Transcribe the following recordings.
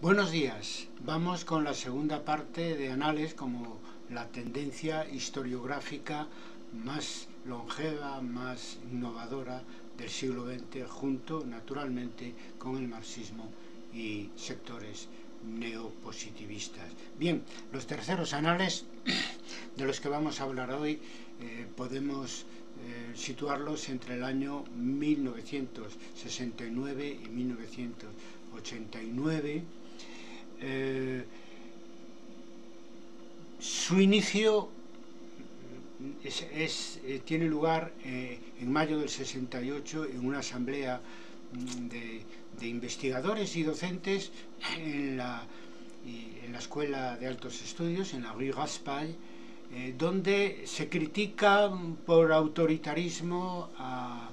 Buenos días. Vamos con la segunda parte de Anales como la tendencia historiográfica más longeva, más innovadora del siglo XX, junto naturalmente con el marxismo y sectores neopositivistas. Bien, los terceros anales de los que vamos a hablar hoy eh, podemos eh, situarlos entre el año 1969 y 1989. Eh, su inicio eh, tiene lugar en mayo del 68 en una asamblea mm, de, investigadores y docentes en la, Escuela de Altos Estudios, en la Rue Raspail, eh, donde se critica por autoritarismo a,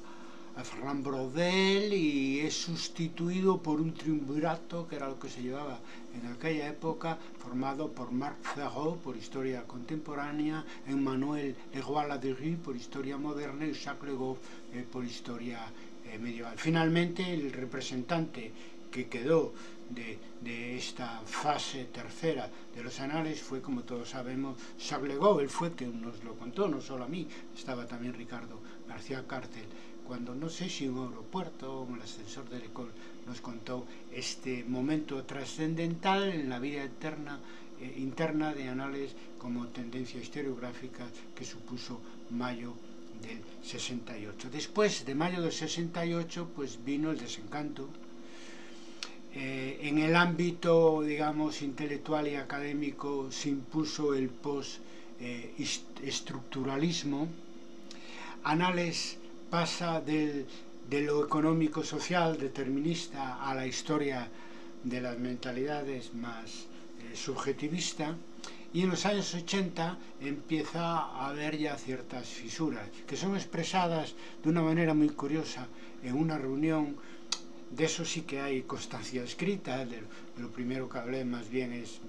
a Ferran Brodel y es sustituido por un triunvirato, que era lo que se llevaba en aquella época, formado por Marc Ferraud por historia contemporánea, Emmanuel Leroy Ladurie por historia moderna y Jacques Legoff eh, por historia eh, medieval. Finalmente, el representante que quedó de, de, esta fase tercera de los anales fue, como todos sabemos, Jacques Legault, él fue quien nos lo contó, no solo a mí, estaba también Ricardo García Cártel, cuando no sé si un aeropuerto o un ascensor de Lecol nos contó este momento trascendental en la vida eterna, eh, interna de anales como tendencia historiográfica que supuso mayo del 68. Después de mayo del 68 pues vino el desencanto, eh, en el ámbito, digamos, intelectual y académico se impuso el post-estructuralismo. Anales pasa del, de lo económico-social determinista a la historia de las mentalidades más eh, subjetivista y en los años 80 empieza a haber ya ciertas fisuras que son expresadas de una manera muy curiosa en una reunión de eso sí que hay constancia escrita, de, lo primero que hablé más bien es,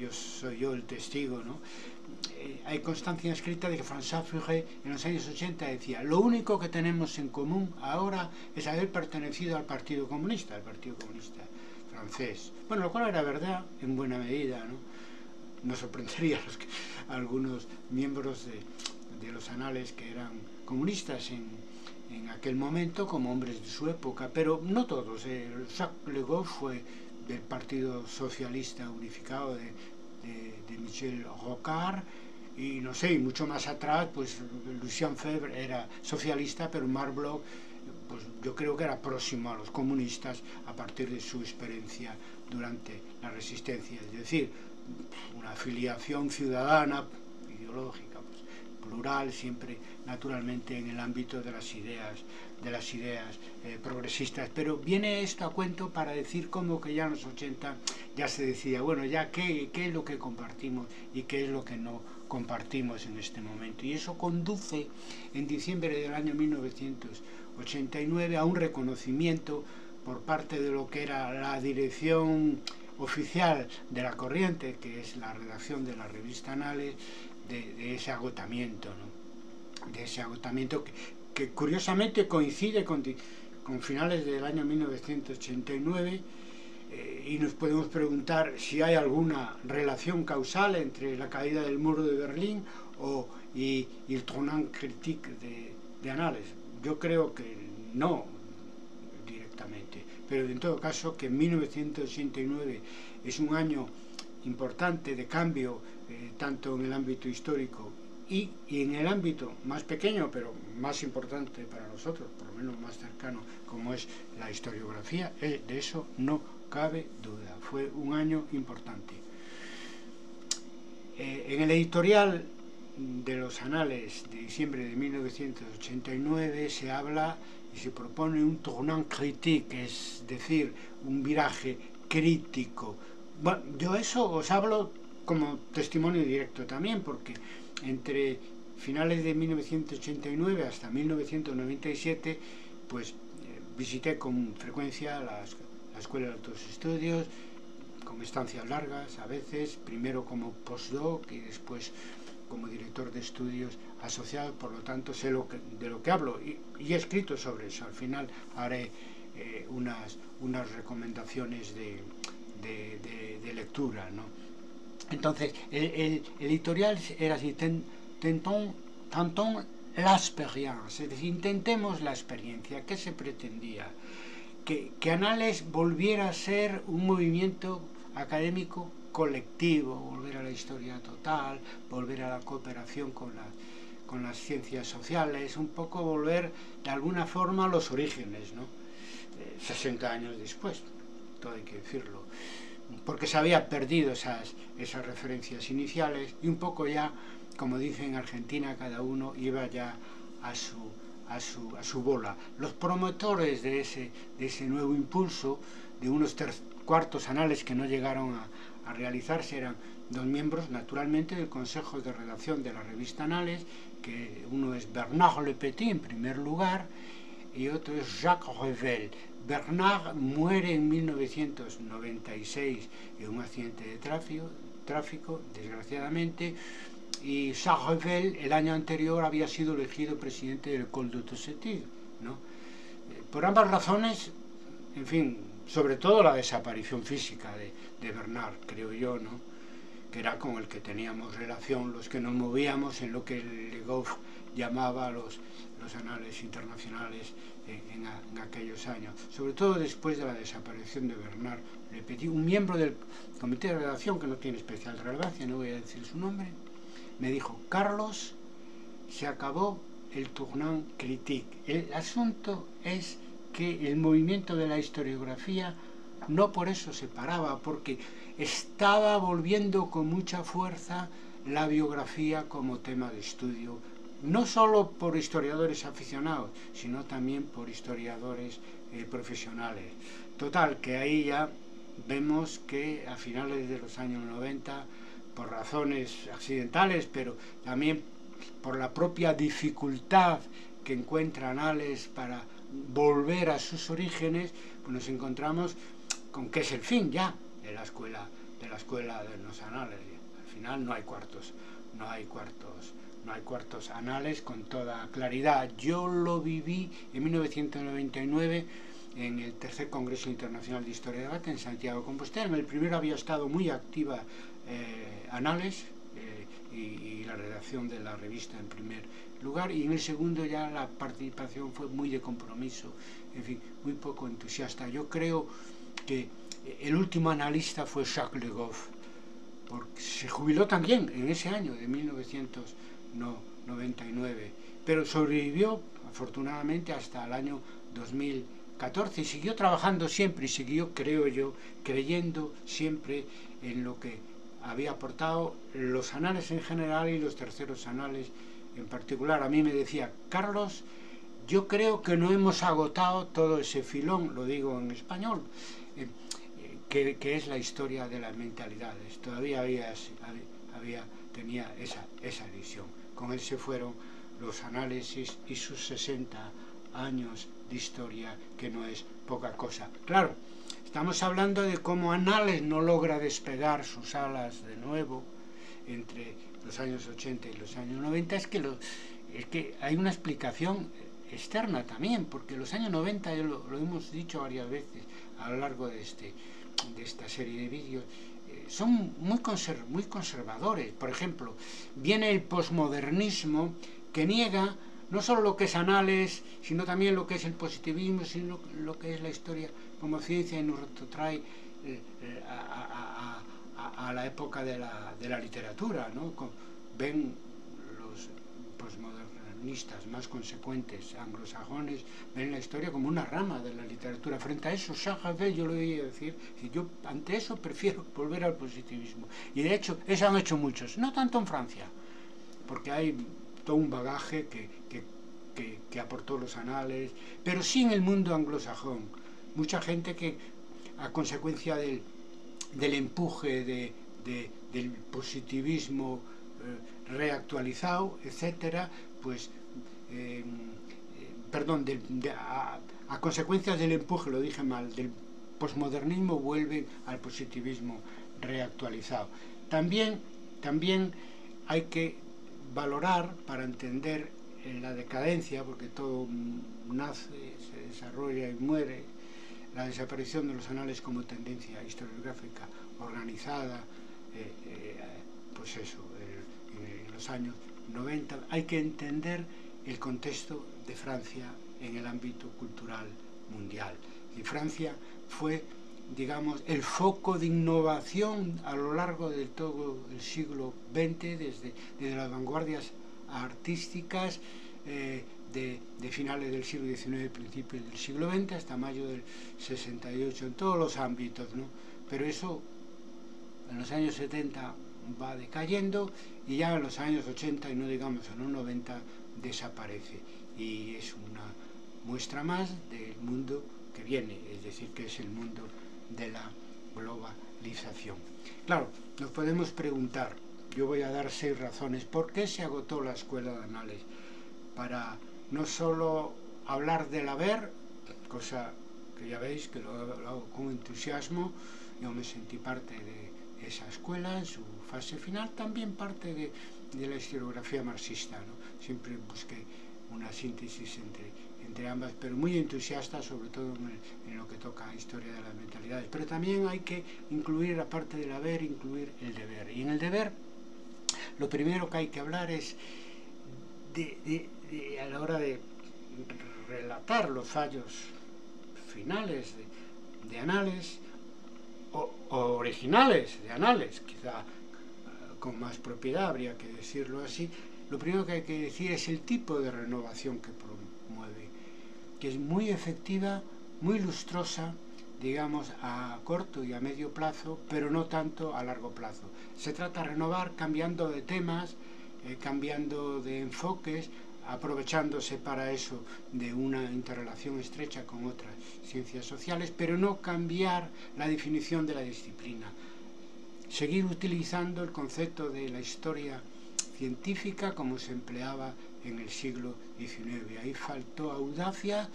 yo soy yo el testigo, ¿no? Eh, hay constancia escrita de que François Furet en los años 80 decía lo único que tenemos en común ahora es haber pertenecido al Partido Comunista, al Partido Comunista francés. Bueno, lo cual era verdad en buena medida, ¿no? No sorprendería a, los que, a algunos miembros de, de los anales que eran comunistas en, en aquel momento como hombres de su época, pero no todos. Eh, Jacques Legault fue del Partido Socialista Unificado de, de, de Michel Rocard, y no sé, y mucho más atrás, pues Lucien Febvre era socialista, pero Marc Bloch, pues yo creo que era próximo a los comunistas a partir de su experiencia durante la resistencia, es decir, una afiliación ciudadana, ideológica plural, siempre naturalmente en el ámbito de las ideas, de las ideas eh, progresistas. Pero viene esto a cuento para decir como que ya en los 80 ya se decía, bueno, ya qué, qué es lo que compartimos y qué es lo que no compartimos en este momento. Y eso conduce en diciembre del año 1989 a un reconocimiento por parte de lo que era la dirección oficial de la corriente, que es la redacción de la revista Anales, de, ese agotamiento, ¿no? de ese agotamiento que, curiosamente coincide con, finales del año 1989 eh, y nos podemos preguntar si hay alguna relación causal entre la caída del muro de Berlín o, y, y el tournant critique de, de Anales. Yo creo que no directamente, pero en todo caso que 1989 es un año importante de cambio eh, tanto en el ámbito histórico y, y, en el ámbito más pequeño pero más importante para nosotros, por lo menos más cercano como es la historiografía, eh, de eso no cabe duda, fue un año importante. Eh, en el editorial de los anales de diciembre de 1989 se habla y se propone un tournant critique, es decir, un viraje crítico. Bueno, yo eso os hablo como testimonio directo también, porque entre finales de 1989 hasta 1997, pues eh, visité con frecuencia las, la Escuela de Altos Estudios, con estancias largas a veces, primero como postdoc y después como director de estudios asociado, por lo tanto sé de lo que hablo y, he escrito sobre eso. Al final haré eh, unas, unas recomendaciones de, de, lectura. ¿no? Entonces, el, editorial era así, tentón, tantón la experiencia, intentemos la experiencia, ¿qué se pretendía? Que, que Anales volviera a ser un movimiento académico colectivo, volver a la historia total, volver a la cooperación con, la, con las ciencias sociales, un poco volver de alguna forma a los orígenes, ¿no? 60 eh, años después, todo hay que decirlo, porque se había perdido esas, esas referencias iniciales y un poco ya, como dice en Argentina, cada uno iba ya a su, a su, a su bola. Los promotores de ese, de ese nuevo impulso, de unos cuartos anales que no llegaron a, a realizarse, eran dos miembros, naturalmente, del Consejo de Redacción de la revista Anales, que uno es Bernard Le Petit, en primer lugar, y otro es Jacques Revel. Bernard muere en 1996 en un accidente de tráfico, tráfico desgraciadamente, y Jacques Revel el año anterior había sido elegido presidente del Col de ¿no? Eh, por ambas razones, en fin, sobre todo la desaparición física de, Bernard, creo yo, ¿no? que era con el que teníamos relación, los que nos movíamos en lo que Le llamaba los, los anales internacionales en, en, aquellos años, sobre todo después de la desaparición de Bernard Le Petit, un miembro del comité de redacción que no tiene especial relevancia, no voy a decir su nombre, me dijo, Carlos, se acabó el tournant critique. El asunto es que el movimiento de la historiografía no por eso se paraba, porque estaba volviendo con mucha fuerza la biografía como tema de estudio, no solo por historiadores aficionados, sino también por historiadores eh, profesionales. Total, que ahí ya vemos que a finales de los años 90, por razones accidentales, pero también por la propia dificultad que encuentra Anales para volver a sus orígenes, pues nos encontramos con qué es el fin ya de la escuela de la escuela de los anales. Al final no hay cuartos, no hay cuartos, no hay cuartos anales con toda claridad. Yo lo viví en 1999 en el tercer Congreso Internacional de Historia de Debate en Santiago de Compostela. En el primero había estado muy activa eh, Anales eh, y, y, la redacción de la revista en primer lugar y en el segundo ya la participación fue muy de compromiso, en fin, muy poco entusiasta. Yo creo que el último analista fue Jacques Le Goff, porque se jubiló también en ese año de 1999, pero sobrevivió afortunadamente hasta el año 2014 y siguió trabajando siempre y siguió, creo yo, creyendo siempre en lo que había aportado los anales en general y los terceros anales en particular. A mí me decía, Carlos, yo creo que no hemos agotado todo ese filón, lo digo en español, eh, que, que, es la historia de las mentalidades. Todavía había, había tenía esa, esa visión. Con él se fueron los análisis y sus 60 años de historia, que no es poca cosa. Claro, estamos hablando de cómo Anales no logra despegar sus alas de nuevo entre los años 80 y los años 90, es que, lo, es que hay una explicación externa también, porque los años 90, lo, lo hemos dicho varias veces a lo largo de, este, de esta serie de vídeos, eh, son muy, conser muy conservadores. Por ejemplo, viene el posmodernismo que niega no solo lo que es anales, sino también lo que es el positivismo, sino lo que es la historia como ciencia y nos trae eh, eh, a, la época de la, literatura. ven los posmodernistas más consecuentes anglosajones ven la historia como una rama de la literatura. Frente a eso, Sajavel, yo lo oí decir, yo ante eso prefiero volver al positivismo. Y de hecho, eso han hecho muchos, no tanto en Francia, porque hay todo un bagaje que, que aportó los anales, pero sí en el mundo anglosajón. Mucha gente que, a consecuencia del, del empuje de, de, del positivismo eh, reactualizado, etcétera, pues, eh, perdón, a, a, consecuencias del empuje, lo dije mal, del posmodernismo vuelve al positivismo reactualizado. También, también hay que valorar para entender la decadencia, porque todo nace, se desarrolla y muere, la desaparición de los anales como tendencia historiográfica organizada, eh, eh, pues eso, en los años 90, hay que entender el contexto de Francia en el ámbito cultural mundial. Y Francia fue, digamos, el foco de innovación a lo largo de todo el siglo XX, desde, desde las vanguardias artísticas eh, de, finales del siglo XIX y principios del siglo XX hasta mayo del 68, en todos los ámbitos, ¿no? Pero eso en los años 70 va decayendo y ya en los años 80 y no digamos en los 90 desaparece y es una muestra más del mundo que viene, es decir, que es el mundo de la globalización. Claro, nos podemos preguntar, yo voy a dar seis razones, ¿por qué se agotó la escuela de anales? Para no solo hablar del haber, cosa que ya veis que lo, hago con entusiasmo, yo me sentí parte de esa escuela en su fase final, también parte de, de la historiografía marxista, ¿no? siempre busqué una síntesis entre, entre ambas, pero muy entusiasta sobre todo en, lo que toca a historia de las mentalidades. Pero también hay que incluir, aparte del haber, incluir el deber. Y en el deber, lo primero que hay que hablar es de, de a la hora de relatar los fallos finales de, anales, o, originales de anales, quizá uh, con más propiedad habría que decirlo así, lo primero que hay que decir es el tipo de renovación que promueve, que es muy efectiva, muy lustrosa, digamos, a corto y a medio plazo, pero no tanto a largo plazo. Se trata de renovar cambiando de temas, eh, cambiando de enfoques, aprovechándose para eso de una interrelación estrecha con otras ciencias sociales, pero no cambiar la definición de la disciplina. Seguir utilizando el concepto de la historia científica como se empleaba en el siglo XIX. Ahí faltó audacia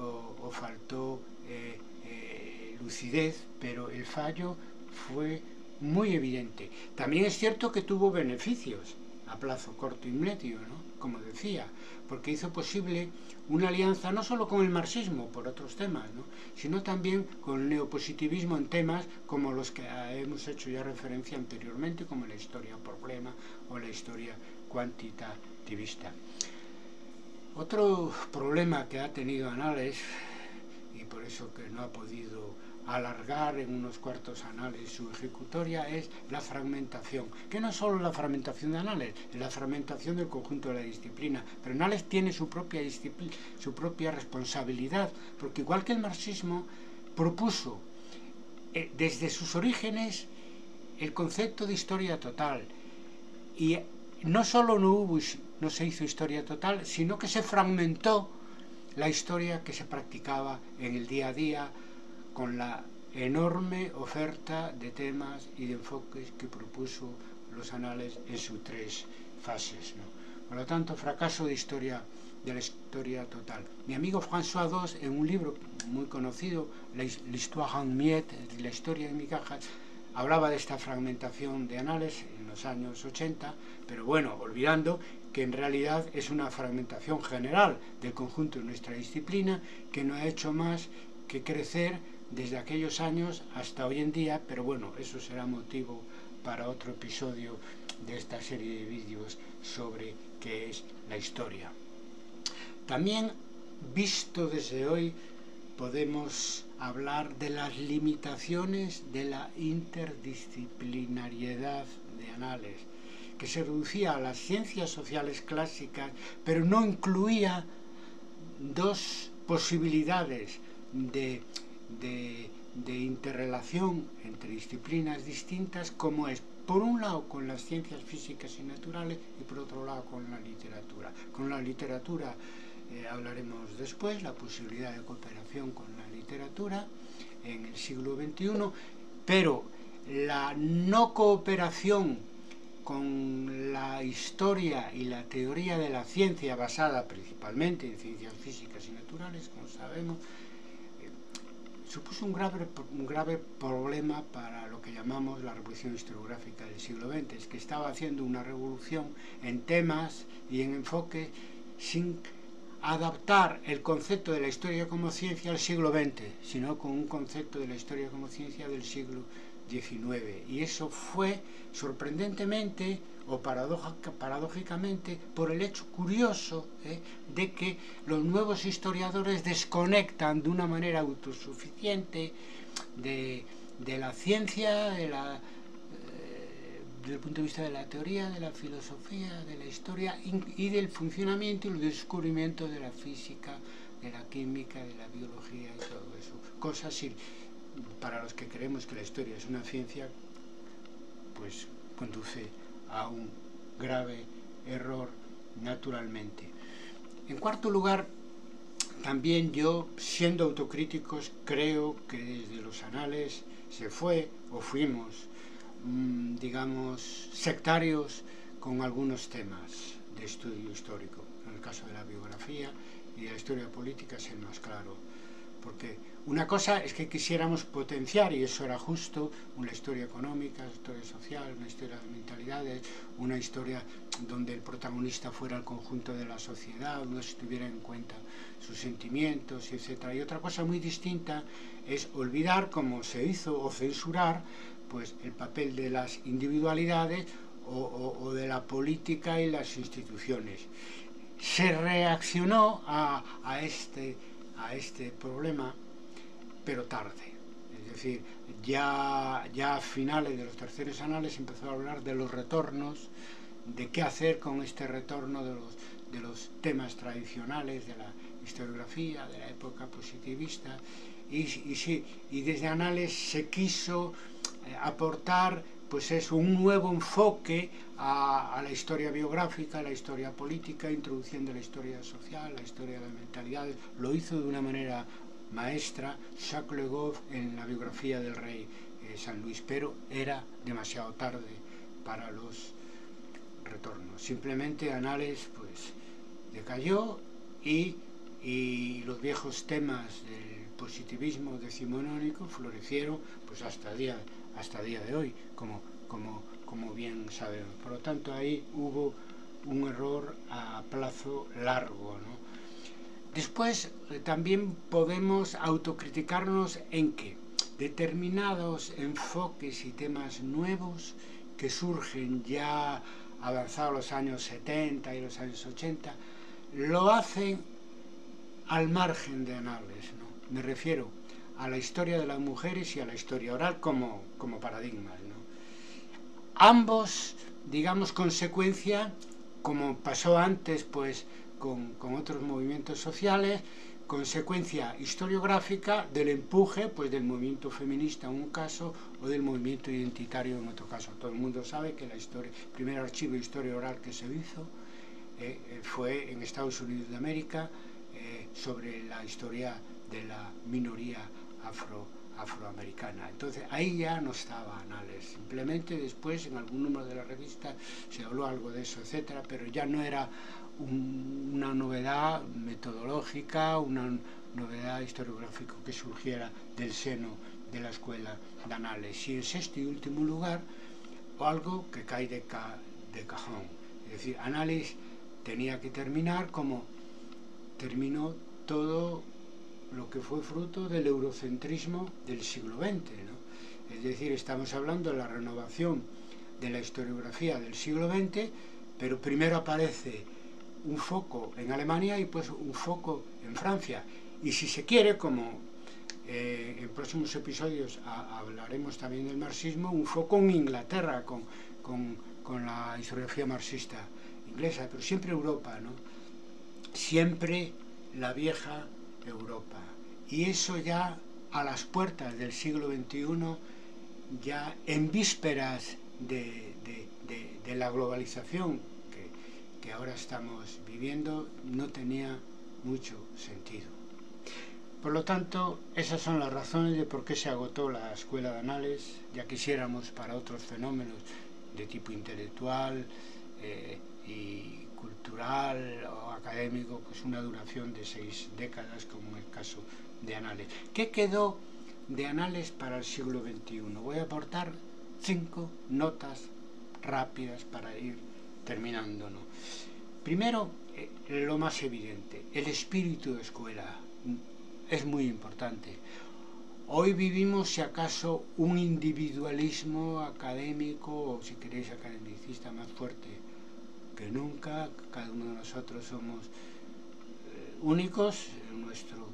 o, faltó eh, eh, lucidez, pero el fallo fue muy evidente. También es cierto que tuvo beneficios a plazo corto y medio, ¿no? como decía, porque hizo posible una alianza no solo con el marxismo por otros temas, ¿no? sino también con el neopositivismo en temas como los que hemos hecho ya referencia anteriormente, como la historia problema o la historia cuantitativista. Otro problema que ha tenido Anales, y por eso que no ha podido alargar en unos cuartos anales su ejecutoria es la fragmentación, que no es solo la fragmentación de anales, es la fragmentación del conjunto de la disciplina, pero anales tiene su propia, su propia responsabilidad, porque igual que el marxismo propuso eh, desde sus orígenes el concepto de historia total, y no solo no hubo, no se hizo historia total, sino que se fragmentó la historia que se practicaba en el día a día, con la enorme oferta de temas y de enfoques que propuso los anales en sus tres fases. ¿no? Por lo tanto, fracaso de historia de la historia total. Mi amigo François II, en un libro muy conocido, L'Histoire en miettes, la historia de migajas, hablaba de esta fragmentación de anales en los años 80, pero bueno, olvidando que en realidad es una fragmentación general del conjunto de nuestra disciplina que no ha hecho más que crecer desde aquellos años hasta hoy en día, pero bueno, eso será motivo para otro episodio de esta serie de vídeos sobre qué es la historia. También, visto desde hoy, podemos hablar de las limitaciones de la interdisciplinariedad de anales, que se reducía a las ciencias sociales clásicas, pero no incluía dos posibilidades de de, interrelación entre disciplinas distintas como es por un lado con las ciencias físicas y naturales y por otro lado con la literatura. Con la literatura eh, hablaremos después, la posibilidad de cooperación con la literatura en el siglo XXI, pero la no cooperación con la historia y la teoría de la ciencia basada principalmente en ciencias físicas y naturales, como sabemos, supuso un grave, un grave problema para lo que llamamos la revolución historiográfica del siglo XX, es que estaba haciendo una revolución en temas y en enfoques sin adaptar el concepto de la historia como ciencia al siglo XX, sino con un concepto de la historia como ciencia del siglo XIX. Y eso fue sorprendentemente o paradójicamente por el hecho curioso ¿eh? de que los nuevos historiadores desconectan de una manera autosuficiente de, de la ciencia, de la, desde el punto de vista de la teoría, de la filosofía, de la historia y del funcionamiento y el descubrimiento de la física, de la química, de la biología y todo eso. Cosas para los que creemos que la historia es una ciencia, pues conduce a un grave error naturalmente. En cuarto lugar, también yo, siendo autocríticos, creo que desde los anales se fue o fuimos Mm, digamos, sectarios con algunos temas de estudio histórico. En el caso de la biografía y de la historia política es el más claro. Porque una cosa es que quisiéramos potenciar, y eso era justo, una historia económica, una historia social, una historia de mentalidades, una historia donde el protagonista fuera el conjunto de la sociedad, no se tuviera en cuenta sus sentimientos, etc. Y otra cosa muy distinta es olvidar, como se hizo, o censurar pues el papel de las individualidades o, de la política y las instituciones. Se reaccionó a, este, a este problema, pero tarde. Es decir, ya, ya a finales de los terceros anales empezó a hablar de los retornos, de qué hacer con este retorno de los, de los temas tradicionales de la historiografía, de la época positivista, y, y, sí, y desde Anales se quiso eh, aportar pues es un nuevo enfoque a, la historia biográfica, a la historia política, introduciendo la historia social, la historia de las mentalidades. Lo hizo de una manera maestra Jacques Le Goff en la biografía del rey eh, San Luis, pero era demasiado tarde para los retornos. Simplemente Anales pues decayó y, y los viejos temas del positivismo decimonónico florecieron pues hasta día hasta día de hoy, como, como, como bien sabemos. Por lo tanto, ahí hubo un error a plazo largo. Después, eh, también podemos autocriticarnos en que determinados enfoques y temas nuevos que surgen ya avanzados los años 70 y los años 80, lo hacen al margen de análisis. ¿no? Me refiero a la historia de las mujeres y a la historia oral como, como paradigmas. ¿no? Ambos, digamos, consecuencia, como pasó antes pues, con, con otros movimientos sociales, consecuencia historiográfica del empuje pues, del movimiento feminista en un caso o del movimiento identitario en otro caso. Todo el mundo sabe que la historia, el primer archivo de historia oral que se hizo eh, eh fue en Estados Unidos de América eh, sobre la historia de la minoría afro, afroamericana. Entonces ahí ya no estaba Anales, simplemente después en algún número de la revista se habló algo de eso, etcétera, pero ya no era un, una novedad metodológica, una novedad historiográfica que surgiera del seno de la escuela de Anales. Y en sexto y último lugar, algo que cae de, ca, de cajón. Es decir, Anales tenía que terminar como terminó todo lo que fue fruto del eurocentrismo del siglo XX. ¿no? Es decir, estamos hablando de la renovación de la historiografía del siglo XX, pero primero aparece un foco en Alemania y pues un foco en Francia. Y si se quiere, como eh, en próximos episodios a, hablaremos también del marxismo, un foco en Inglaterra con, con, con la historiografía marxista inglesa, pero siempre Europa, ¿no? Siempre la vieja Europa. Y eso ya a las puertas del siglo XXI, ya en vísperas de, de, de, la globalización que, que ahora estamos viviendo, no tenía mucho sentido. Por lo tanto, esas son las razones de por qué se agotó la escuela de anales, ya quisiéramos para otros fenómenos de tipo intelectual eh, y cultural o académico, pues una duración de seis décadas, como en el caso de Anales. ¿Qué quedó de Anales para el siglo XXI? Voy a aportar cinco notas rápidas para ir terminando. ¿no? Primero, eh, lo más evidente, el espíritu de escuela es muy importante. Hoy vivimos, si acaso, un individualismo académico, o si queréis academicista, más fuerte nunca. Cada uno de nosotros somos eh, únicos en nuestro,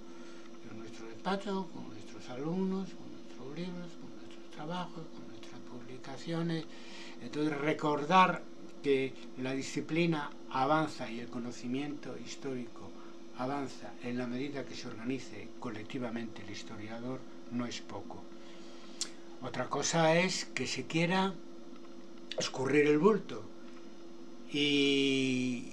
en nuestro despacho, con nuestros alumnos, con nuestros libros, con nuestros trabajos, con nuestras publicaciones. Entonces, recordar que la disciplina avanza y el conocimiento histórico avanza en la medida que se organice colectivamente el historiador, no es poco. Otra cosa es que se quiera escurrir el bulto y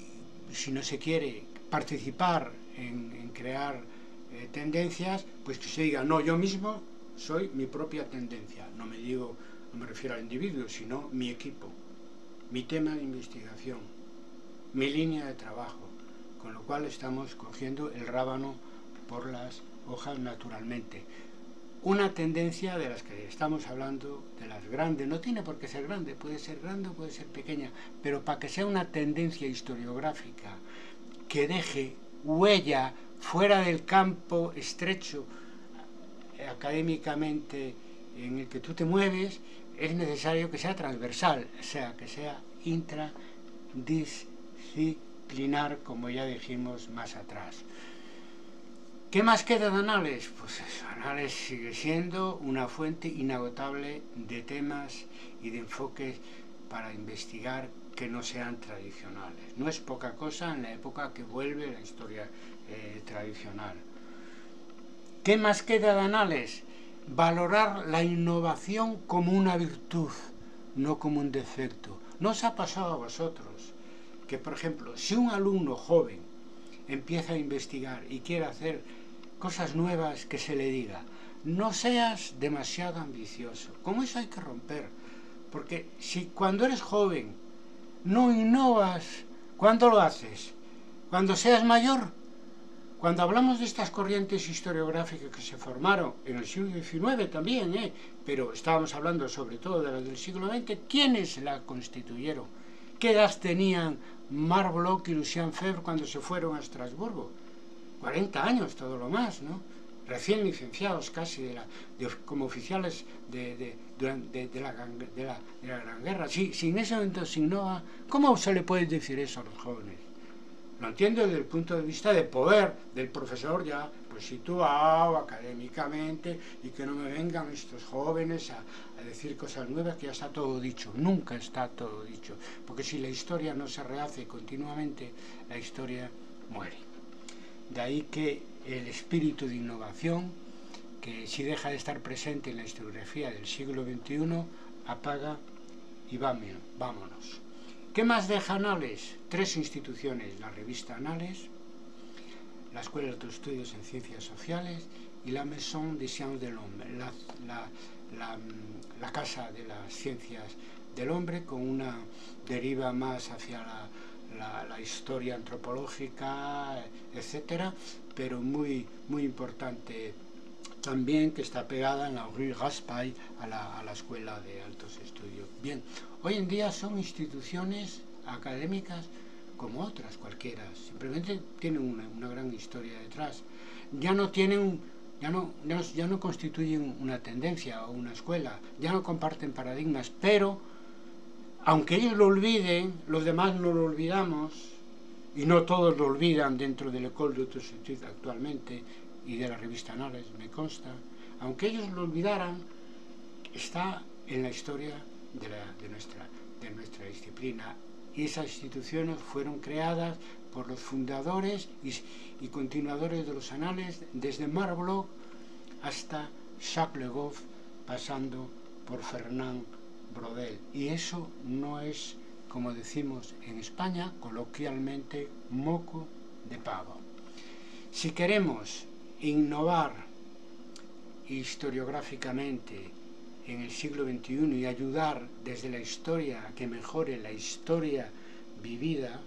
si no se quiere participar en, crear eh, tendencias, pues que se diga, no, yo mismo soy mi propia tendencia. No me digo, no me refiero al individuo, sino mi equipo, mi tema de investigación, mi línea de trabajo con lo cual estamos cogiendo el rábano por las hojas naturalmente. Una tendencia de las que estamos hablando, de las grandes, no tiene por qué ser grande, puede ser grande o puede ser pequeña, pero para que sea una tendencia historiográfica que deje huella fuera del campo estrecho eh, académicamente en el que tú te mueves, es necesario que sea transversal, o sea, que sea intradisciplinar como ya dijimos más atrás. ¿Qué más queda de Anales? Pues eso, Anales sigue siendo una fuente inagotable de temas y de enfoques para investigar que no sean tradicionales. No es poca cosa en la época que vuelve la historia eh, tradicional. ¿Qué más queda de Anales? Valorar la innovación como una virtud, no como un defecto. ¿No os ha pasado a vosotros que, por ejemplo, si un alumno joven empieza a investigar y quiere hacer cosas nuevas, que se le diga, no seas demasiado ambicioso. Con eso hay que romper. Porque si cuando eres joven no innovas, ¿cuándo lo haces? Cuando seas mayor. Cuando hablamos de estas corrientes historiográficas que se formaron en el siglo XIX también, ¿eh? pero estábamos hablando sobre todo de las del siglo XX, ¿quiénes la constituyeron? ¿Qué edad tenían Marc y Lucien Febvre cuando se fueron a Estrasburgo? 40 años, todo lo más, ¿no? Recién licenciados casi como oficiales de, la, Gran Guerra. Sí, si en ese momento se innova, ¿cómo se le puede decir eso a los jóvenes? Lo entiendo desde el punto de vista de poder del profesor ya pues situado académicamente y que no me vengan estos jóvenes a, decir cosas nuevas que ya está todo dicho. Nunca está todo dicho, porque si la historia no se rehace continuamente, la historia muere. De ahí que el espíritu de innovación, que si deja de estar presente en la historiografía del siglo XXI, apaga y vámonos. ¿Qué más deja Anales? Tres instituciones, la revista Anales, la Escuela de Estudios en Ciencias Sociales y la Maison des Sciences de l'Homme, la, Casa de las Ciencias del Hombre, con una deriva más hacia la, historia antropológica, etcétera, pero muy, muy importante también que está pegada en la Rue Raspail a la, a la Escuela de Altos Estudios. Bien, hoy en día son instituciones académicas como otras cualquiera, simplemente tienen una, gran historia detrás. Ya no tienen, ya no, ya no, constituyen una tendencia o una escuela, ya no comparten paradigmas, pero aunque ellos lo olviden, los demás no lo olvidamos, y no todos lo olvidan dentro del École de actualmente y de la revista Anales, me consta, aunque ellos lo olvidaran, está en la historia de, nuestra, disciplina. Y esas instituciones fueron creadas por los fundadores y, continuadores de los anales, desde Marblot hasta Jacques Le Goff, pasando por Fernand Brodel. Y eso no es, como decimos en España, coloquialmente, moco de pavo. Si queremos innovar historiográficamente en el siglo XXI y ayudar desde la historia a que mejore la historia vivida,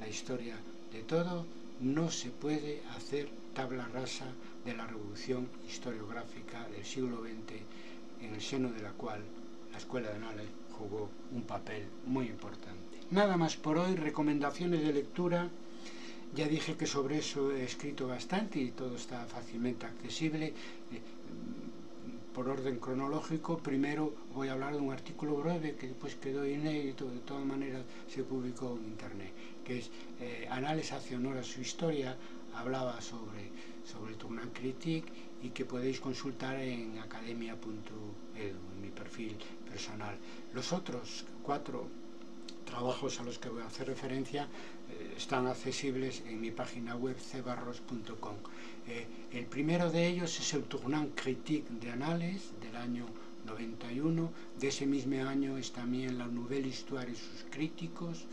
la historia de todo, no se puede hacer tabla rasa de la revolución historiográfica del siglo XX en el seno de la cual la Escuela de Anales jugó un papel muy importante. Nada más por hoy, recomendaciones de lectura Ya dije que sobre eso he escrito bastante y todo está fácilmente accesible. Eh, por orden cronológico, primero voy a hablar de un artículo breve que después quedó inédito, de todas maneras se publicó en internet, que es eh, Análisis hacia honor su historia, hablaba sobre, sobre Tugnan Critic y que podéis consultar en academia.edu, en mi perfil personal. Los otros cuatro trabajos a los que voy a hacer referencia eh, están accesibles en mi página web cebarros.com. Eh, el primero de ellos es el Tournant Critique de Anales del año 91. De ese mismo año es también la Nouvelle Histoire y sus críticos.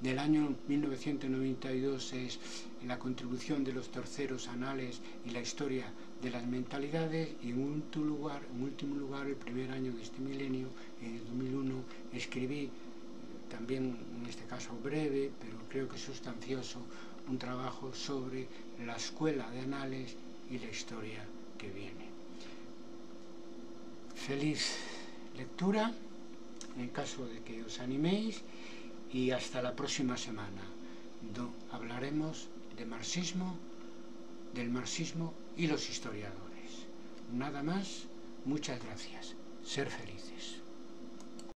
Del año 1992 es la contribución de los terceros anales y la historia de las mentalidades y en último lugar, en último lugar el primer año de este milenio, en el 2001, escribí también en este caso breve, pero creo que sustancioso, un trabajo sobre la escuela de anales y la historia que viene. Feliz lectura, en caso de que os animéis, y hasta la próxima semana, donde hablaremos de marxismo, del marxismo y los historiadores. Nada más, muchas gracias. Ser felices.